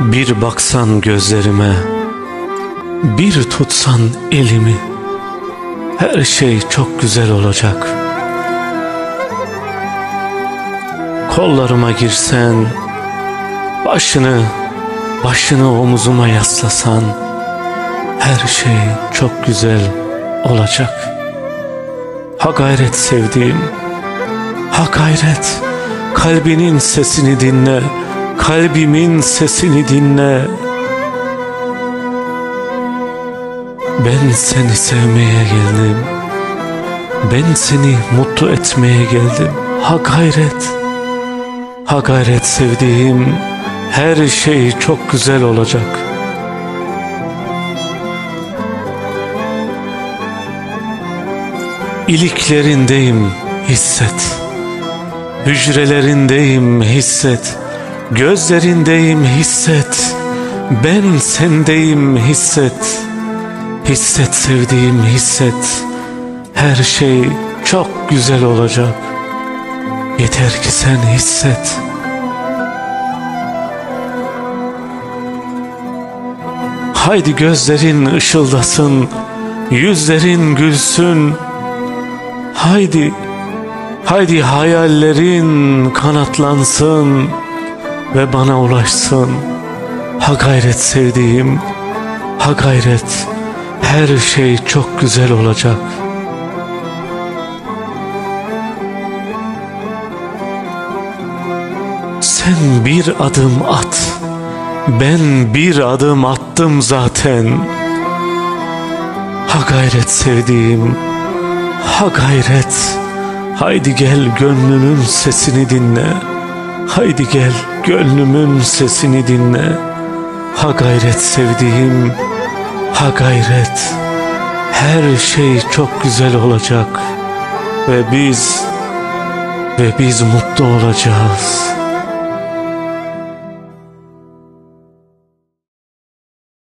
Bir baksan gözlerime Bir tutsan elimi. Her şey çok güzel olacak. Kollarıma girsen Başını Başını omuzuma yaslasan Her şey çok güzel olacak. Ha gayret sevdiğim Ha gayret Kalbinin sesini dinle Kalbimin sesini dinle. Ben seni sevmeye geldim. Ben seni mutlu etmeye geldim. Ha gayret Ha gayret sevdiğim Her şey çok güzel olacak. İliklerindeyim hisset. Hücrelerindeyim hisset Gözlerindeyim hisset. Ben sendeyim hisset. Hisset sevdiğim hisset. Her şey çok güzel olacak. Yeter ki sen hisset. Haydi gözlerin ışıldasın Yüzlerin gülsün. Haydi Haydi hayallerin kanatlansın ve bana ulaşsın. Ha gayret sevdiğim, ha gayret her şey çok güzel olacak. Sen bir adım at, ben bir adım attım zaten. Ha gayret sevdiğim, ha gayret. Haydi gel gönlümün sesini dinle Haydi gel gönlümün sesini dinle. Ha gayret sevdiğim Ha gayret. Her şey çok güzel olacak. Ve biz Ve biz mutlu olacağız